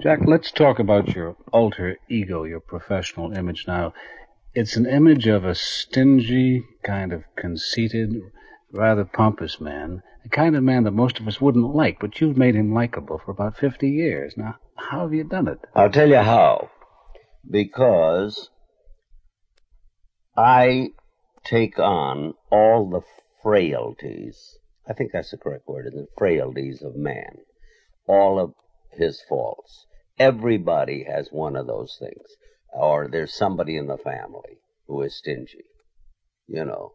Jack, let's talk about your alter ego, your professional image now. It's an image of a stingy, kind of conceited, rather pompous man, the kind of man that most of us wouldn't like, but you've made him likable for about 50 years. Now, how have you done it? I'll tell you how. Because I take on all the frailties. I think that's the correct word, the frailties of man. All of his faults. Everybody has one of those things. Or there's somebody in the family who is stingy. You know,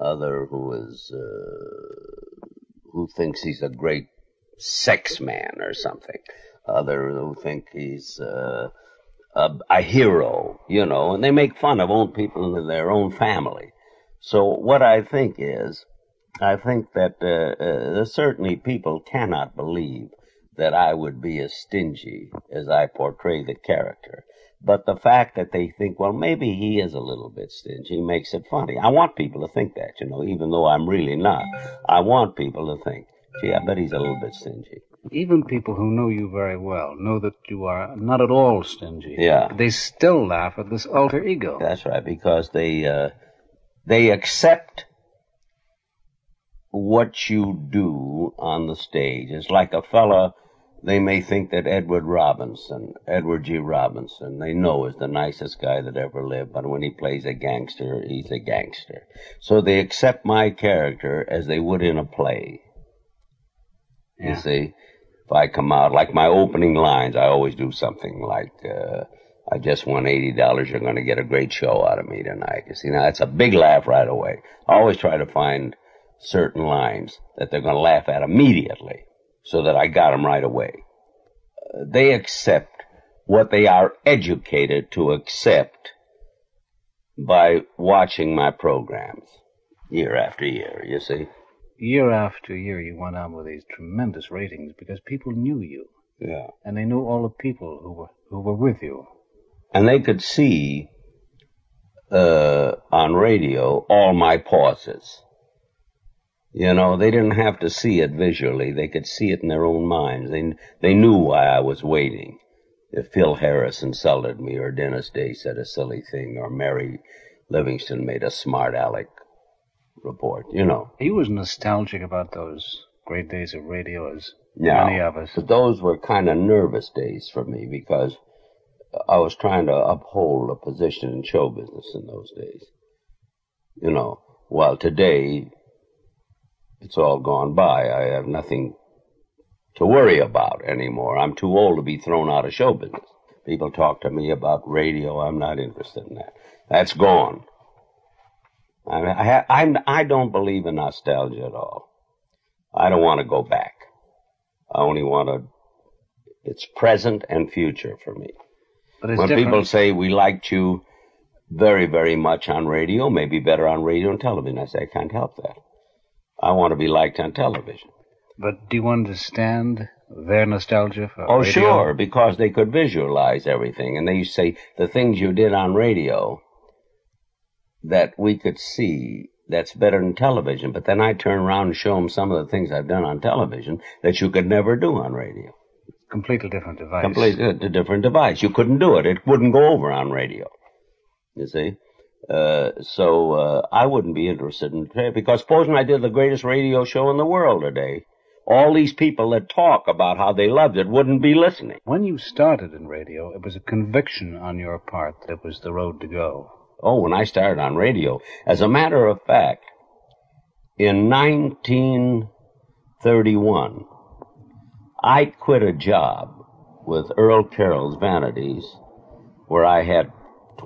other who is, uh, who thinks he's a great sex man or something. Other who think he's, uh, a, a hero, you know, and they make fun of own people in their own family. So what I think is, I think that uh, uh, certainly people cannot believe that I would be as stingy as I portray the character. But the fact that they think, well, maybe he is a little bit stingy makes it funny. I want people to think that, you know, even though I'm really not. I want people to think, gee, I bet he's a little bit stingy. Even people who know you very well know that you are not at all stingy. Yeah. They still laugh at this alter ego. That's right, because they uh, they accept what you do on the stage. It's like a fella they may think that Edward Robinson, Edward G. Robinson, they know is the nicest guy that ever lived, but when he plays a gangster, he's a gangster. So they accept my character as they would in a play. Yeah. You see, if I come out like my opening lines, I always do something like, uh, "I just won eighty dollars. You're going to get a great show out of me tonight." You see, now that's a big laugh right away. I always try to find certain lines that they're going to laugh at immediately, so that I got them right away. Uh, they accept what they are educated to accept by watching my programs year after year. You see. Year after year, you went on with these tremendous ratings because people knew you, Yeah. and they knew all the people who were who were with you. and they could see uh, on radio all my pauses. You know, they didn't have to see it visually; they could see it in their own minds. They they knew why I was waiting. If Phil Harris insulted me, or Dennis Day said a silly thing, or Mary Livingstone made a smart aleck report, you know. He was nostalgic about those great days of radio, as Yeah. many of us. But those were kind of nervous days for me because I was trying to uphold a position in show business in those days. You know, while today it's all gone by. I have nothing to worry about anymore. I'm too old to be thrown out of show business. People talk to me about radio. I'm not interested in that. That's gone. I, I, ha- I'm, I don't believe in nostalgia at all. I don't want to go back. I only want to. It's present and future for me. But it's when different. people say we liked you very, very much on radio, maybe better on radio and television, I say I can't help that. I want to be liked on television. But do you understand their nostalgia for Oh, radio? sure, because they could visualize everything, and they used to say the things you did on radio that we could see. That's better than television. But then I turn around and show them some of the things I've done on television that you could never do on radio. Completely different device. Completely a uh, different device. You couldn't do it. It wouldn't go over on radio. You see? Uh, so, uh, I wouldn't be interested in, because supposing I did the greatest radio show in the world today, all these people that talk about how they loved it wouldn't be listening. When you started in radio, it was a conviction on your part that it was the road to go. Oh, when I started on radio, as a matter of fact, in 1931, I quit a job with Earl Carroll's Vanities where I had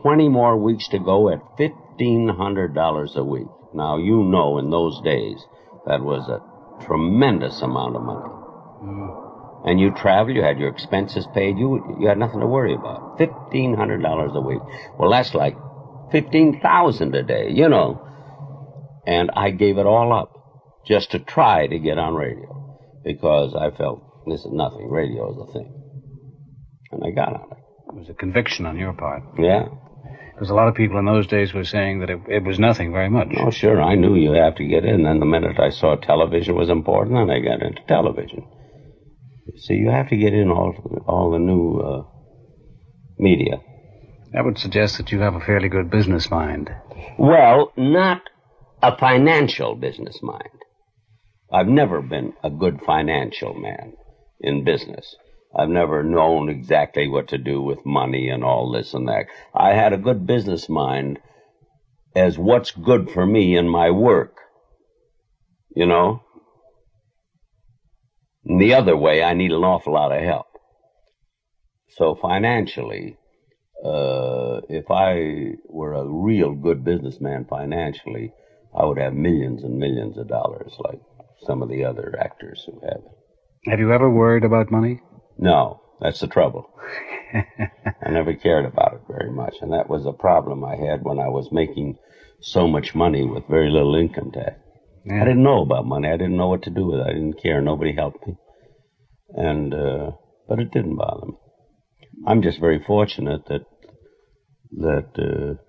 20 more weeks to go at $1,500 a week. Now, you know, in those days, that was a tremendous amount of money. Mm. And you traveled, you had your expenses paid, you, you had nothing to worry about. $1,500 a week. Well, that's like 15,000 a day, you know. And I gave it all up just to try to get on radio because I felt this is nothing. Radio is a thing. And I got on it. It was a conviction on your part. Yeah. Because a lot of people in those days were saying that it, it was nothing very much. Oh, sure. I knew you have to get in. Then the minute I saw television was important, then I got into television. See, you have to get in all all the new uh, media. That would suggest that you have a fairly good business mind. Well, not a financial business mind. I've never been a good financial man in business. I've never known exactly what to do with money and all this and that. I had a good business mind as what's good for me in my work. You know? And the other way, I need an awful lot of help. So financially, uh, if I were a real good businessman financially, I would have millions and millions of dollars like some of the other actors who have. Have you ever worried about money? No, that's the trouble. I never cared about it very much, and that was a problem I had when I was making so much money with very little income tax. Yeah. I didn't know about money. I didn't know what to do with it. I didn't care. Nobody helped me, and uh, but it didn't bother me. I'm just very fortunate that that uh,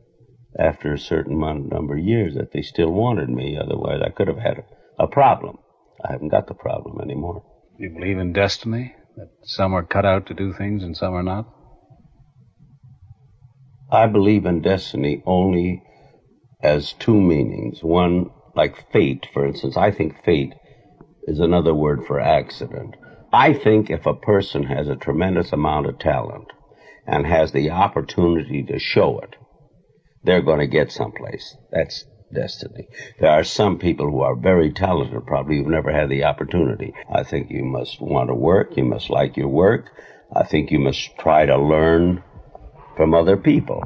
after a certain number of years that they still wanted me. Otherwise, I could have had a, a problem. I haven't got the problem anymore. You believe in destiny? That some are cut out to do things and some are not? I believe in destiny only as two meanings. One, like fate, for instance. I think fate is another word for accident. I think if a person has a tremendous amount of talent and has the opportunity to show it, they're going to get someplace. That's destiny. There are some people who are very talented, probably who've never had the opportunity. I think you must want to work. You must like your work. I think you must try to learn from other people.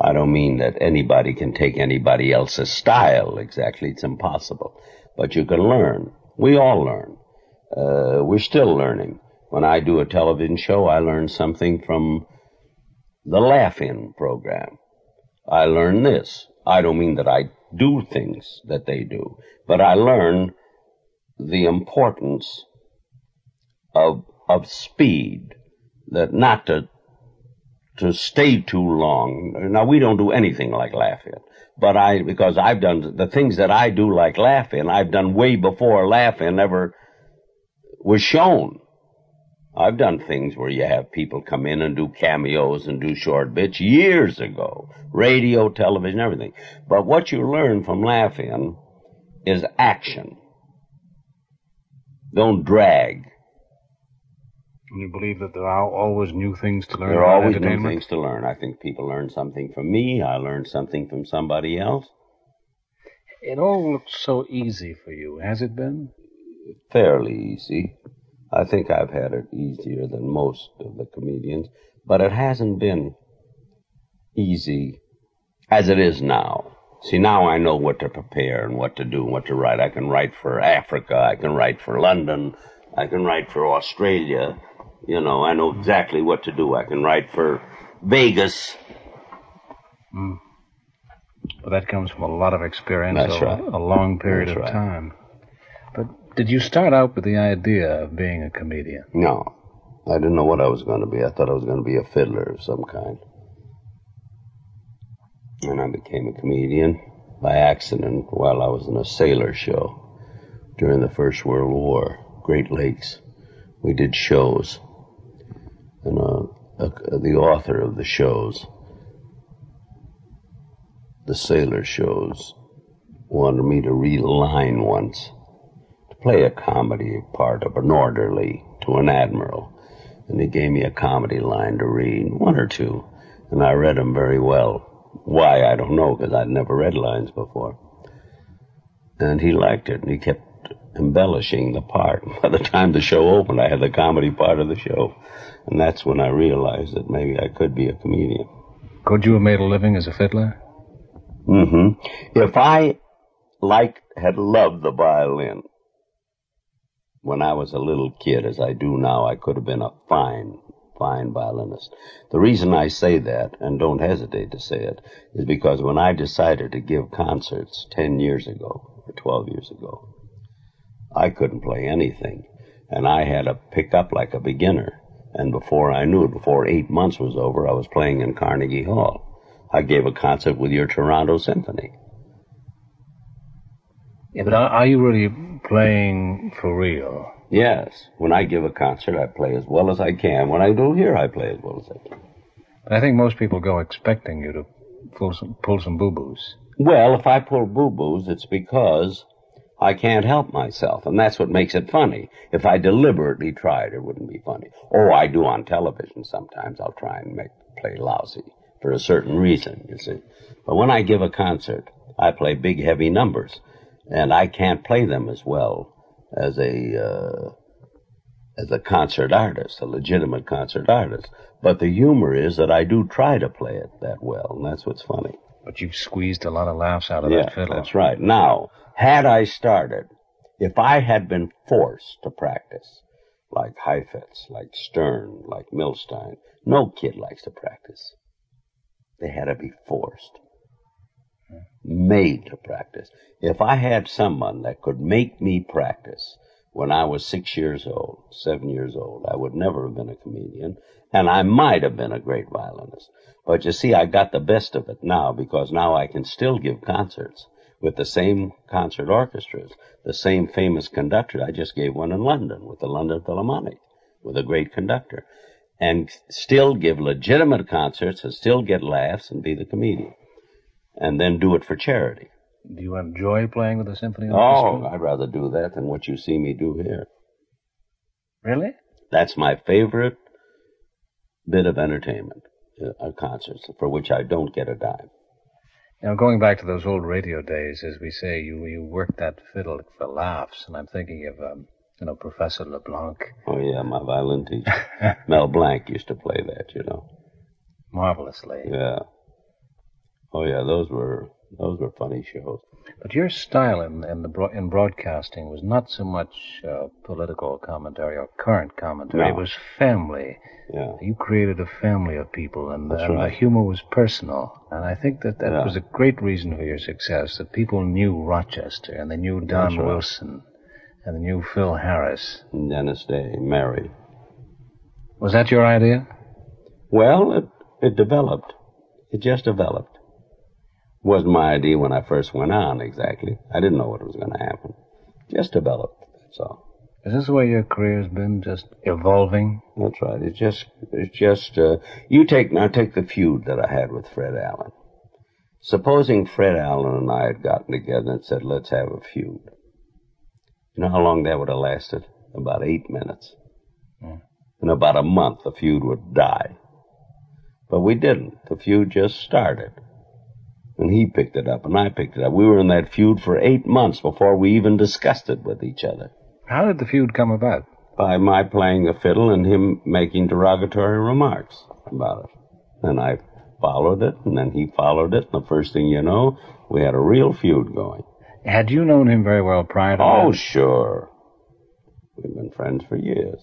I don't mean that anybody can take anybody else's style exactly. It's impossible. But you can learn. We all learn. Uh, we're still learning. When I do a television show, I learn something from the Laugh-In program. I learn this. I don't mean that I do things that they do, but I learn the importance of of speed, that not to to stay too long. Now we don't do anything like Laugh-In, but I because I've done the things that I do like Laugh-In, I've done way before Laugh-In ever was shown. I've done things where you have people come in and do cameos and do short bits years ago. Radio, television, everything. But what you learn from Laugh-In is action. Don't drag. And you believe that there are always new things to learn There are always new things to learn. I think people learn something from me. I learn something from somebody else. It all looks so easy for you. Has it been? Fairly easy. I think I've had it easier than most of the comedians, but it hasn't been easy as it is now. See, now I know what to prepare and what to do and what to write. I can write for Africa. I can write for London. I can write for Australia. You know, I know exactly what to do. I can write for Vegas. Hmm. But that comes from a lot of experience That's over right. a long period That's of right. time. Did you start out with the idea of being a comedian? No, I didn't know what I was going to be. I thought I was going to be a fiddler of some kind. And I became a comedian by accident while I was in a sailor show during the First World War, Great Lakes. We did shows. And uh, uh, the author of the shows, the sailor shows, wanted me to read a line once play a comedy part of an orderly to an admiral. And he gave me a comedy line to read, one or two, and I read them very well. Why, I don't know, because I'd never read lines before. And he liked it, and he kept embellishing the part. By the time the show opened, I had the comedy part of the show. And that's when I realized that maybe I could be a comedian. Could you have made a living as a fiddler? hmm If I liked, had loved the violin when I was a little kid, as I do now, I could have been a fine, fine violinist. The reason I say that, and don't hesitate to say it, is because when I decided to give concerts 10 years ago, or 12 years ago, I couldn't play anything. And I had to pick up like a beginner. And before I knew it, before eight months was over, I was playing in Carnegie Hall. I gave a concert with your Toronto Symphony. Yeah, but are, are you really playing for real? Yes. When I give a concert, I play as well as I can. When I do here, I play as well as I can. But I think most people go expecting you to pull some, pull some boo-boos. Well, if I pull boo-boos, it's because I can't help myself, and that's what makes it funny. If I deliberately tried, it wouldn't be funny. Or I do on television sometimes. I'll try and make play lousy for a certain reason, you see. But when I give a concert, I play big, heavy numbers, and I can't play them as well as a uh, as a concert artist, a legitimate concert artist. But the humor is that I do try to play it that well, and that's what's funny. But you've squeezed a lot of laughs out of yeah, that fiddle. that's right. Now, had I started, if I had been forced to practice, like Heifetz, like Stern, like Milstein, no kid likes to practice. They had to be forced, made to practice. If I had someone that could make me practice when I was six years old, seven years old, I would never have been a comedian, and I might have been a great violinist. But you see, I got the best of it now because now I can still give concerts with the same concert orchestras, the same famous conductor. I just gave one in London with the London Philharmonic, with a great conductor, and still give legitimate concerts and still get laughs and be the comedian, and then do it for charity. Do you enjoy playing with the symphony orchestra? Oh, orchestra? I'd rather do that than what you see me do here. Really? That's my favorite bit of entertainment, uh, concerts, for which I don't get a dime. Now, going back to those old radio days, as we say, you you worked that fiddle for laughs, and I'm thinking of um, you know Professor LeBlanc, Oh yeah, my violin teacher, Mel Blanc, used to play that. You know. marvelously. Yeah. Oh yeah, those were those were funny shows. But your style in in the bro- in broadcasting was not so much uh, political commentary or current commentary. No. It was family. Yeah. You created a family of people, and, That's and right. the humor was personal. And I think that that Yeah. was a great reason for your success. That people knew Rochester, and they knew Don That's right. Wilson, and they knew Phil Harris. And Dennis Day, Mary. Was that your idea? Well, it it developed. It just developed. Wasn't my idea when I first went on exactly. I didn't know what was going to happen. Just developed. That's all. Is this the way your career's been, just evolving? That's right. It's just, it's just, uh, you take, now take the feud that I had with Fred Allen. Supposing Fred Allen and I had gotten together and said, let's have a feud. You know how long that would have lasted? About eight minutes. Hmm. In about a month, the feud would die. But we didn't. The feud just started. And he picked it up and I picked it up. We were in that feud for eight months before we even discussed it with each other. How did the feud come about? by my playing the fiddle and him making derogatory remarks about it. And I followed it, and then he followed it, and the first thing you know, we had a real feud going. Had you known him very well prior to Oh, that? sure. We've been friends for years.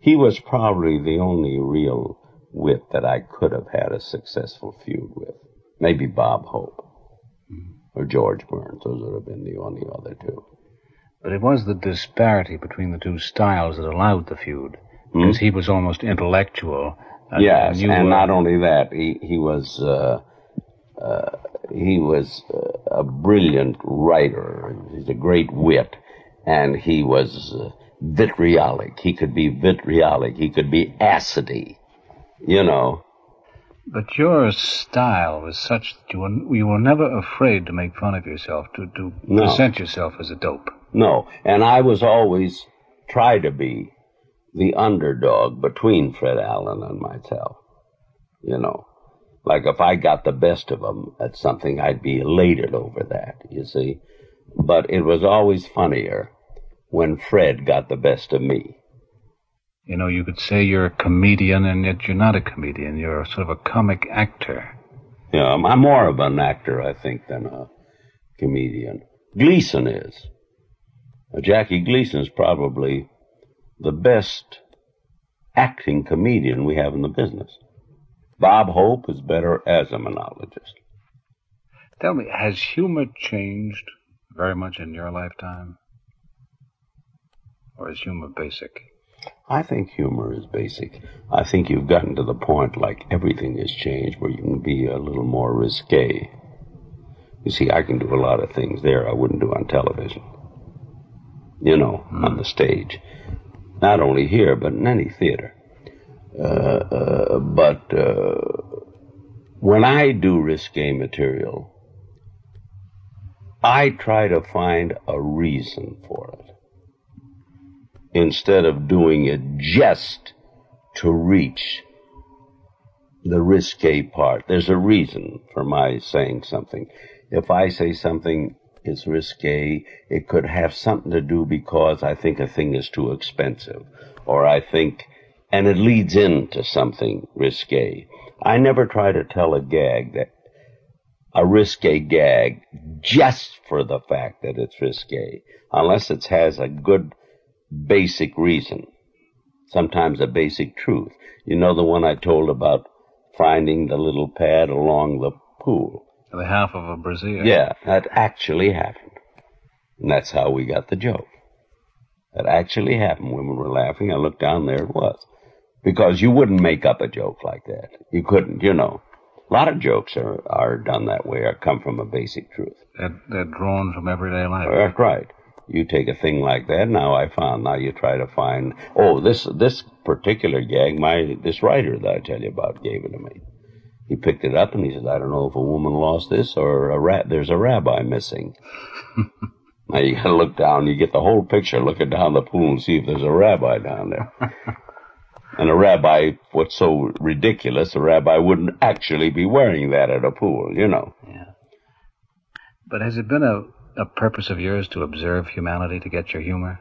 He was probably the only real wit that I could have had a successful feud with. Maybe Bob Hope or George Burns. Those would have been the only other two. But it was the disparity between the two styles that allowed the feud. Hmm? Because he was almost intellectual. and- Yes, and were- not only that, he he was uh, uh, he was uh, a brilliant writer. He's a great wit, and he was uh, vitriolic. He could be vitriolic. He could be acidy. You know. But your style was such that you were, you were never afraid to make fun of yourself, to, to No. present yourself as a dope. No, and I was always try to be the underdog between Fred Allen and myself. You know, like if I got the best of him at something, I'd be elated over that. You see, but it was always funnier when Fred got the best of me. You know, you could say you're a comedian, and yet you're not a comedian. You're sort of a comic actor. You know, I'm more of an actor, I think, than a comedian. Gleason is. Jackie Gleason is probably the best acting comedian we have in the business. Bob Hope is better as a monologist. Tell me, has humor changed very much in your lifetime? Or is humor basic? I think humor is basic. I think you've gotten to the point, like everything has changed, where you can be a little more risque. You see, I can do a lot of things there I wouldn't do on television. you know, on the stage. Not only here, but in any theater. Uh, uh, but uh, when I do risque material, I try to find a reason for it instead of doing it just to reach the risque part. There's a reason for my saying something. If I say something is risque, it could have something to do because I think a thing is too expensive, or I think, and it leads into something risque. I never try to tell a gag that a risque gag just for the fact that it's risque, unless it has a good basic reason. Sometimes a basic truth. You know the one I told about finding the little pad along the pool. The half of a brassiere. Yeah, that actually happened. And that's how we got the joke. That actually happened when we were laughing. I looked down there, it was. Because you wouldn't make up a joke like that. You couldn't, you know. A lot of jokes are, are done that way, or come from a basic truth. They're, they're drawn from everyday life. That's right. You take a thing like that. Now I found. Now you try to find. Oh, this this particular gag. My this writer that I tell you about gave it to me. He picked it up and he said, "I don't know if a woman lost this or a rat. There's a rabbi missing." now you got to look down. You get the whole picture looking down the pool and see if there's a rabbi down there. and a rabbi, what's so ridiculous? A rabbi wouldn't actually be wearing that at a pool, you know. Yeah. But has it been a a purpose of yours to observe humanity to get your humor?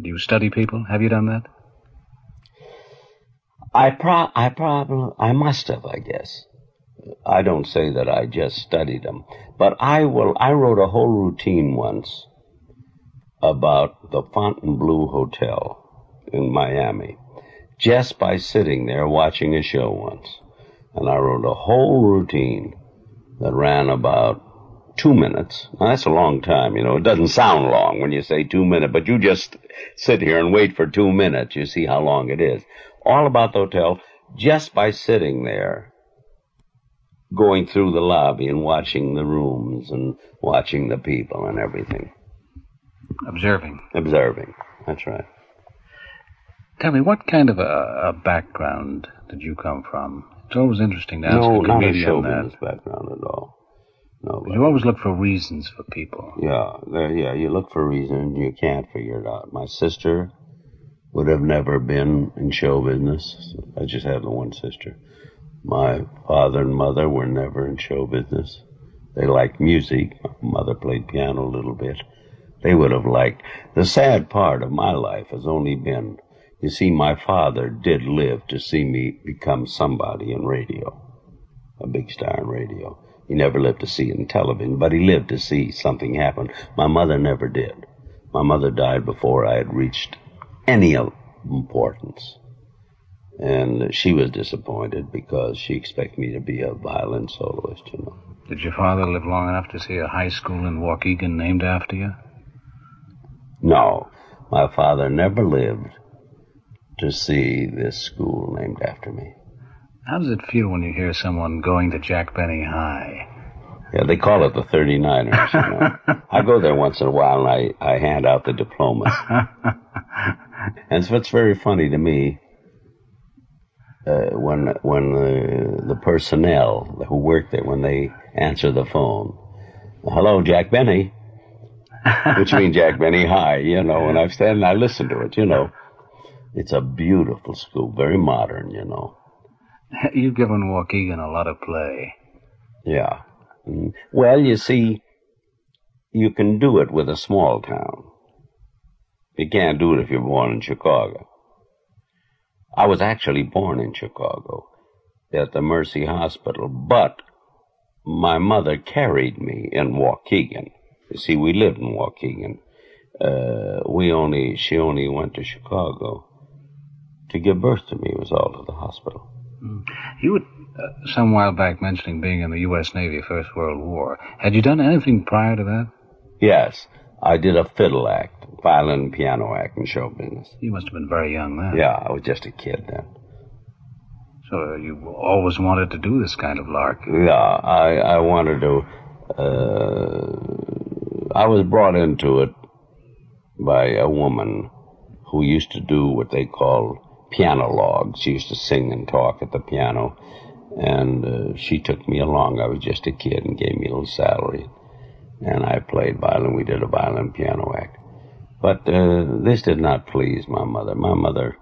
Do you study people? Have you done that? I pro I probably I must have, I guess. I don't say that I just studied them, but I will. I wrote a whole routine once about the Fontainebleau Hotel in Miami, just by sitting there watching a show once, and I wrote a whole routine that ran about two minutes. Now, that's a long time, you know. It doesn't sound long when you say two minutes, but you just sit here and wait for two minutes. You see how long it is. All about the hotel just by sitting there, going through the lobby and watching the rooms and watching the people and everything. Observing. Observing. That's right. Tell me, what kind of a, a background did you come from? It's always interesting to ask no, a not a show that. business background at all. No, You always look for reasons for people. Yeah, there, yeah, you look for reasons, you can't figure it out. My sister would have never been in show business. I just have the one sister. My father and mother were never in show business. They liked music. My mother played piano a little bit. They would have liked. The sad part of my life has only been, you see, my father did live to see me become somebody in radio, a big star in radio. He never lived to see it in television, but he lived to see something happen. My mother never did. My mother died before I had reached any of importance. And she was disappointed because she expected me to be a violin soloist, you know. Did your father live long enough to see a high school in Waukegan named after you? No, my father never lived to see this school named after me. How does it feel when you hear someone going to Jack Benny High? Yeah, they call it the 39ers, you know. I go there once in a while and I, I hand out the diplomas. and so it's very funny to me uh, when when the, the personnel who work there, when they answer the phone, hello, Jack Benny, which means Jack Benny High, you know, and I stand and I listen to it, you know. It's a beautiful school, very modern, you know. You've given Waukegan a lot of play. Yeah. Well, you see, you can do it with a small town. You can't do it if you're born in Chicago. I was actually born in Chicago at the Mercy Hospital, but my mother carried me in Waukegan. You see, we lived in Waukegan. Uh, we only, she only went to Chicago to give birth to me. Was all to the hospital. You were uh, some while back mentioning being in the U.S. Navy, First World War. Had you done anything prior to that? Yes, I did a fiddle act, violin and piano act in show business. You must have been very young then. Yeah, I was just a kid then. So uh, you always wanted to do this kind of lark. Yeah, I, I wanted to. Uh, I was brought into it by a woman who used to do what they call pianologues. She used to sing and talk at the piano. And uh, she took me along. I was just a kid and gave me a little salary. And I played violin. We did a violin piano act. But uh, this did not please my mother. My mother,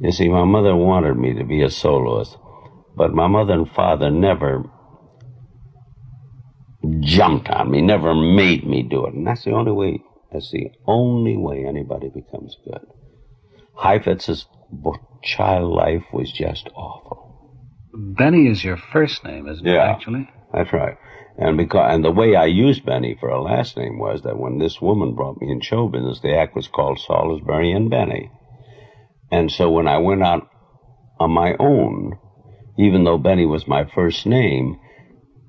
you see, my mother wanted me to be a soloist. But my mother and father never jumped on me, never made me do it. And that's the only way, that's the only way anybody becomes good. Heifetz's child life was just awful. Benny is your first name, isn't Yeah. it, actually? That's right. And because and the way I used Benny for a last name was that when this woman brought me in show business, the act was called Salisbury and Benny. And so when I went out on my own, even though Benny was my first name,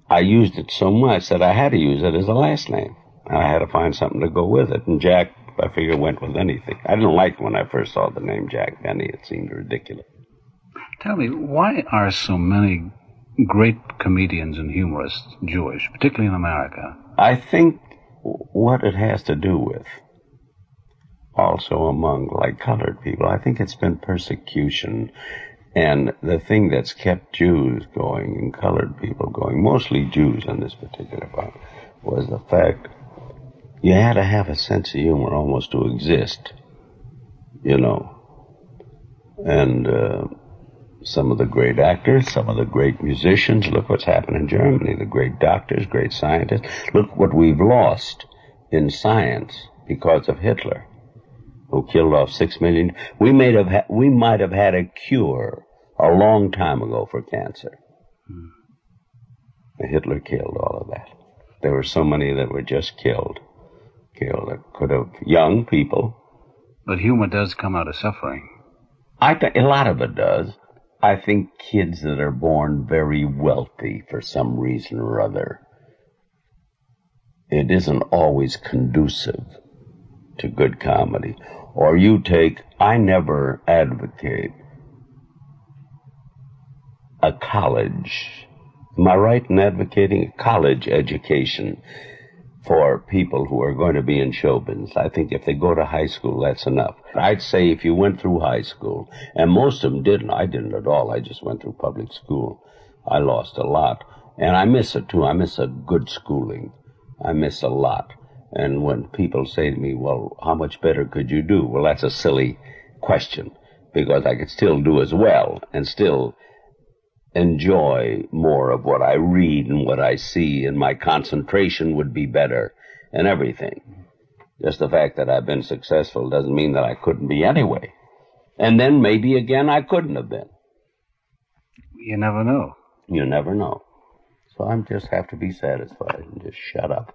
I used it so much that I had to use it as a last name. And I had to find something to go with it. And Jack, I figure, went with anything. I didn't like when I first saw the name Jack Benny. It seemed ridiculous. Tell me, why are so many great comedians and humorists Jewish, particularly in America? I think what it has to do with, also among like colored people, I think it's been persecution. And the thing that's kept Jews going and colored people going, mostly Jews on this particular part, was the fact you had to have a sense of humor almost to exist, you know. And uh, some of the great actors, some of the great musicians. Look what's happened in Germany. The great doctors, great scientists. Look what we've lost in science because of Hitler, who killed off six million. We may have ha- we might have had a cure a long time ago for cancer. And Hitler killed all of that. There were so many that were just killed, killed that could have young people. But humor does come out of suffering. I think a lot of it does. I think kids that are born very wealthy for some reason or other, it isn't always conducive to good comedy. Or you take, I never advocate a college. Am I right in advocating a college education for people who are going to be in show business? I think if they go to high school, that's enough. I'd say if you went through high school, and most of them didn't, I didn't at all. I just went through public school. I lost a lot. And I miss it too. I miss a good schooling. I miss a lot. And when people say to me, well, how much better could you do? Well, that's a silly question because I could still do as well and still enjoy more of what I read and what I see, and my concentration would be better and everything. Just the fact that I've been successful doesn't mean that I couldn't be anyway. And then maybe again I couldn't have been. You never know. You never know. So I'm just have to be satisfied and just shut up.